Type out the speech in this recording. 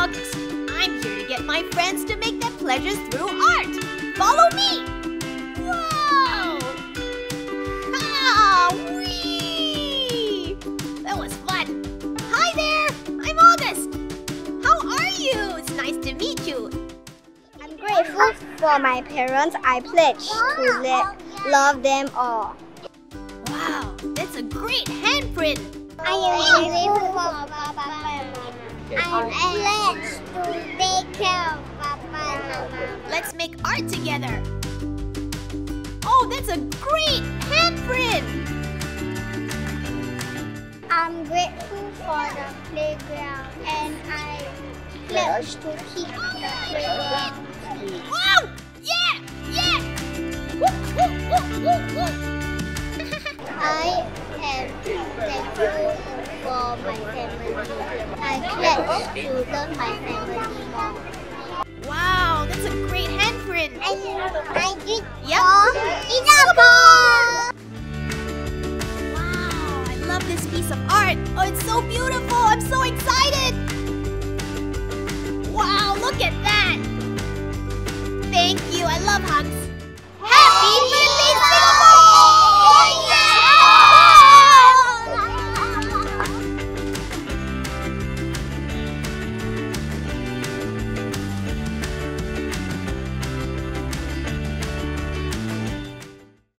August. I'm here to get my friends to make their pleasures through art. Follow me. Whoa! Ah, whee! That was fun. Hi there. I'm August. How are you? It's nice to meet you. I'm grateful for my parents. I pledge to let, love them all. Wow, that's a great handprint. I am grateful for Papa and Mama. I pledge to take care of Papa and Mama. Let's make art together. Oh, that's a great handprint. I'm grateful for the playground and I pledge to keep the playground clean. Wow! Yeah! Yeah! Woo, woo, woo, woo, woo. I am thankful for my family. I pledge to love my family more. Wow, that's a great handprint. I I did Yep. Wow, I love this piece of art. Oh, it's so beautiful. I'm so excited. Wow, look at that. Thank you. I love hugs. Happy birthday,